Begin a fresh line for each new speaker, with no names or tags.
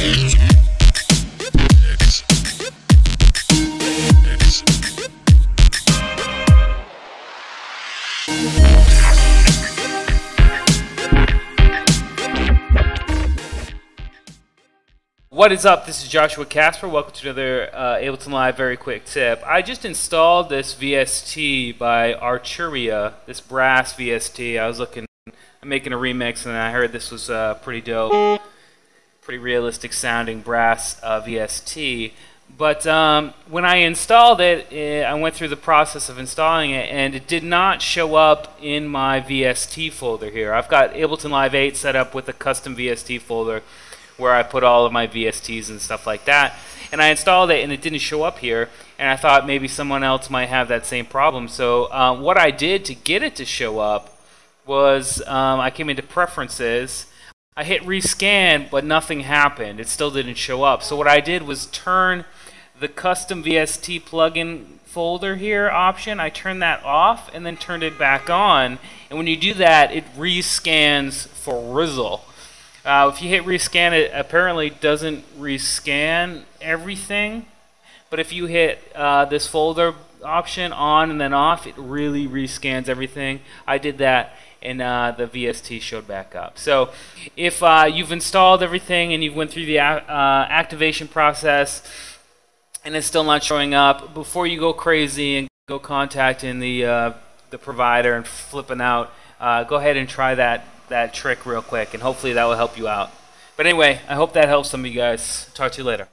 What is up? This is Joshua Casper. Welcome to another uh, Ableton Live very quick tip. I just installed this VST by Arturia, this brass VST. I was looking, I'm making a remix, and I heard this was uh, pretty dope, pretty realistic sounding brass uh, VST. But um, when I installed it, it, I went through the process of installing it, and it did not show up in my VST folder here. I've got Ableton Live 8 set up with a custom VST folder where I put all of my VSTs and stuff like that. And I installed it and it didn't show up here. And I thought maybe someone else might have that same problem. So um, what I did to get it to show up was um, I came into preferences. I hit rescan, but nothing happened. It still didn't show up. So what I did was turn the custom VST plugin folder here option, I turned that off and then turned it back on. And when you do that, it rescans for Rizzle. Uh, if you hit rescan, it apparently doesn't rescan everything. But if you hit uh, this folder option on and then off, it really rescans everything. I did that and uh, the VST showed back up. So if uh, you've installed everything and you've went through the uh, activation process and it's still not showing up, before you go crazy and go contacting the, uh, the provider and flipping out, go ahead and try that that trick real quick, and hopefully that will help you out. But anyway, I hope that helps some of you guys. Talk to you later.